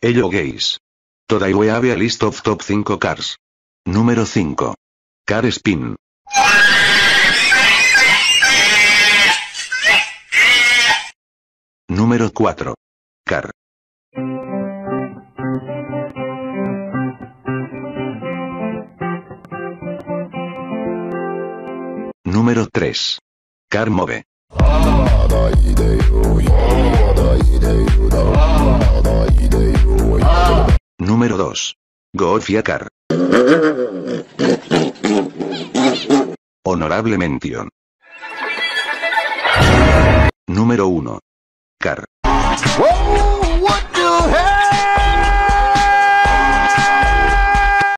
Hello gays. Today we have a list of top 5 cars. Número 5. Car Spin. Número 4. Car. Número 3. Car Move. Número 2. Golfia Car. Honorable mención. Número 1. Car.